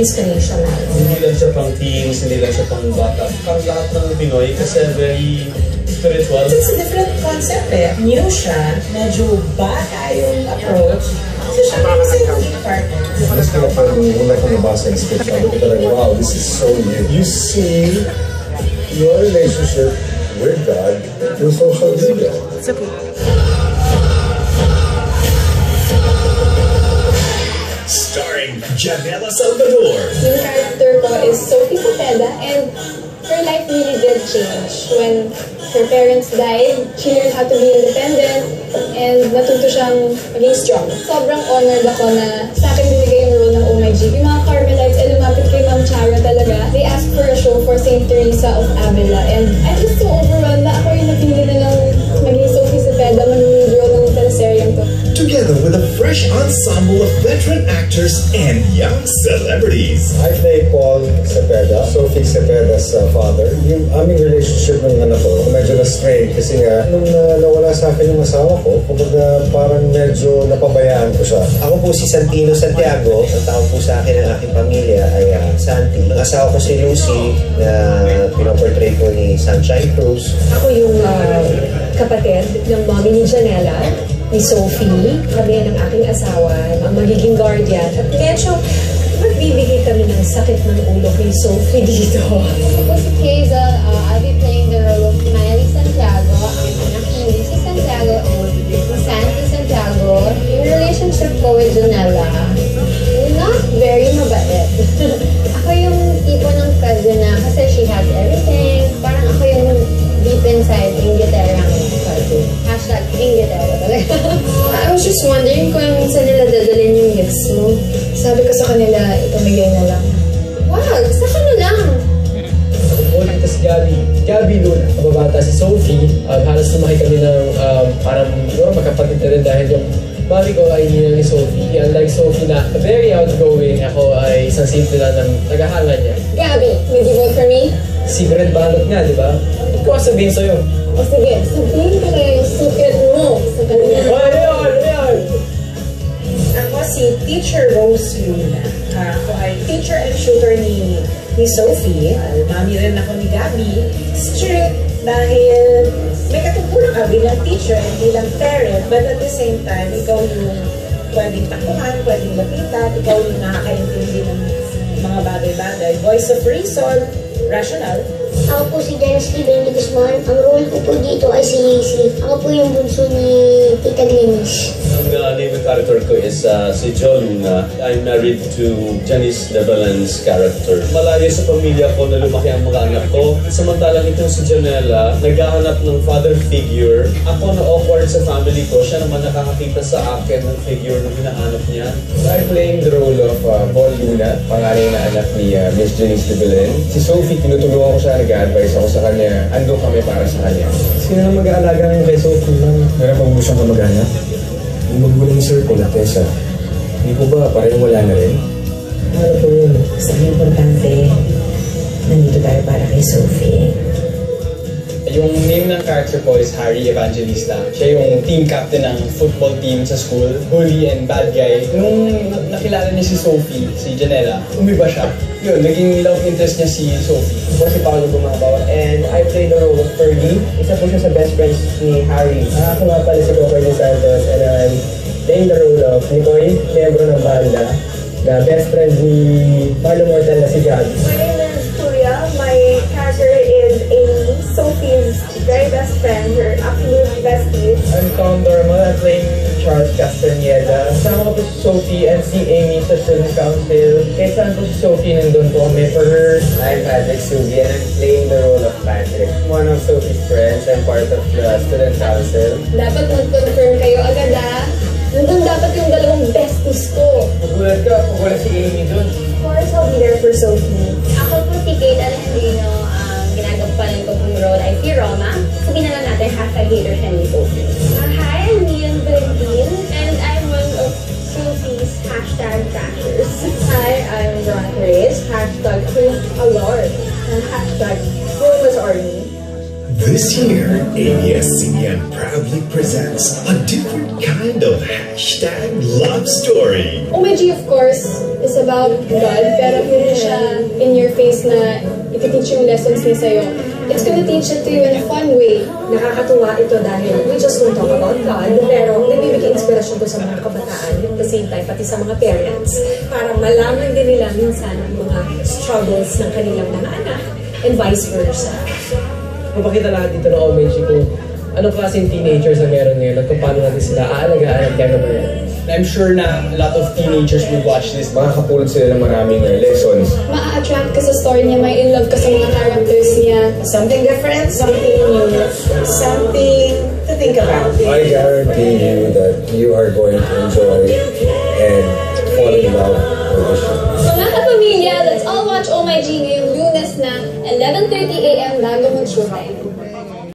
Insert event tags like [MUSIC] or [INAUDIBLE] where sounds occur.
inspirational. Hindi lang siya pang teens, hindi lang siya pang bata. Parang lahat ng Pinoy kasi very spiritual. It's a different concept eh. New siya, medyo bata yung approach. Kasi siya may same partner. Mas kaya parang una kong nabasa yung script, sabi ko talaga, wow, this is so new. You see your relationship with God through social media. Starring Janela Salvador, Yung character ko is Sophie Cepeda and her life really did change. When her parents died, she learned how to be independent and natuto siyang maging strong. Sobrang honored ako na sa akin binigay yung role ng Oh My G. Yung mga Carmelites ay lumapit kay Ma'am Chara talaga. They asked for a show for St. Teresa of Avila and just together with a fresh ensemble of veteran actors and young celebrities. I play Paul Cepeda, Sophie Cepeda's uh, father. Yung aming relationship ng anak ko, medyo na-strain kasi nga, nung uh, nawala sa akin yung asawa ko, kumbaga parang medyo napabayaan ko siya. Ako po si Santino Santiago. Ang tawag po sa akin ng aking pamilya ay uh, Santi. Ang asawa ko si Lucy na pinoportray ko ni Sunshine Cruz. Ako yung uh, kapatid ng mommy ni Janela, ni Sophie, kami ng aking asawa, ang magiging guardian. At medyo magbibigay kami ng sakit ng ulo kay Sophie dito. Ako [LAUGHS] si Hazel. Uh, I'll be playing the role of Miley Santiago, ang anak ni Lucy Santiago Hashtag ingitero talaga. I was just wondering kung saan nila dadalhin yung gifts mo. Sabi ko sa kanila, ipamigay na lang. Wag, sa na lang. Ulit tas Gabi. Gabi Luna. Kababata si Sophie. Um, halos lumaki kami ng um, parang siguro magkapatid na rin dahil yung mami ko ay ninang ni Sophie. Unlike Sophie na very outgoing, ako ay isang simple lang ng tagahanga niya. Gabi, will you vote for me? Secret ballot nga, di ba? Hindi ko sabihin sa'yo. O sige, sabihin ko na yung ni Sophie. Mami rin ako ni Gabi. Strict dahil may katutunan ka bilang teacher and bilang parent but at the same time, ikaw yung pwedeng takbuhan, pwedeng lapitan, ikaw yung nakakaintindi ng mga bagay-bagay. Voice of reason, rational, Ako po si Dennis de Guzman. Ang role ko po dito ay si Lacey. Ako po yung bunso ni Tita Glenis. Ang uh, and character ko is uh, si Joe Luna. I'm married to Janice Devalan's character. Malayo sa pamilya ko na lumaki ang mga anak ko. Samantalang itong si Janela, naghahanap ng father figure. Ako na awkward sa family ko, siya naman nakakakita sa akin ng figure na hinahanap niya. I'm playing the role of uh, Paul Luna, pangalan na anak ni uh, Miss Janice Belen. Si Sophie, tinutulungan ko siya, nag-advise ako sa kanya, ando kami para sa kanya. Sino na mag-aalaga ngayon kay Sophie? Meron pa mo siyang kamag-anak? Yung magulang ni Sir Paul, Tessa. Hindi po ba parang wala na rin? ano po yun, sa importante, nandito tayo para kay Sophie. Yung character ko is Harry Evangelista. Siya yung team captain ng football team sa school. Bully and bad guy. Nung na- nakilala niya si Sophie, si Janela, umiba siya. Yun, naging love interest niya si Sophie. Ako si Paolo Gumabaw and I play the role of Fergie. Isa po siya sa best friends ni Harry. Ah, ako nga pala si Coco Santos and I'm playing the role of Nicoy, miyembro ng banda. The best friend ni Marlon Mortal na si Gabi. Her absolute bestie. I'm Tom Dorma. I'm playing Charles Castaneda. Kasama ko po si Sophie and si Amy sa student council. Kaya saan po si Sophie nandun po kami for her. I'm Patrick Sugi and I'm playing the role of Patrick. One of Sophie's friends. I'm part of the student council. Dapat mag-confirm kayo agad ah. Nandun dapat yung dalawang besties ko. Nagulat ka, kung wala si Amy dun. Of course, I'll be there for Sophie. Ako po si Kate Alejandrino. Natin, hashtag hater siya ni Sophie. Uh, hi, I'm Lian Valentin. And I'm one of Sophie's hashtag crashers. Hi, I'm Veronica Reyes. Hashtag Queen Alarm. And hashtag Roma's Army. This This year, ABS-CBN proudly presents a different kind of hashtag love story. OMG, of course, is about God, pero hindi siya in your face na iti-teach yung lessons niya sa'yo. It's gonna teach it to you in a fun way. Nakakatuwa ito dahil we just don't talk about God, pero nagbibigay inspirasyon to sa mga kabataan at the same time, pati sa mga parents, para malaman din nila minsan ang mga struggles ng kanilang mga anak and vice versa. Mapakita lahat dito ng OMG kung anong klaseng teenagers ang meron ngayon at kung paano natin sila aalagaan at gagamayan. I'm sure na a lot of teenagers will watch this. Makakapulot sila ng maraming lessons. Ma-attract ka sa story niya, may in love ka sa mga characters niya. Something different, something new, something to think about. I guarantee you that you are going to enjoy and fall in love with the show. So mga kapamilya, let's all watch Oh My G ngayong lunes na 11.30am bago mag-showtime.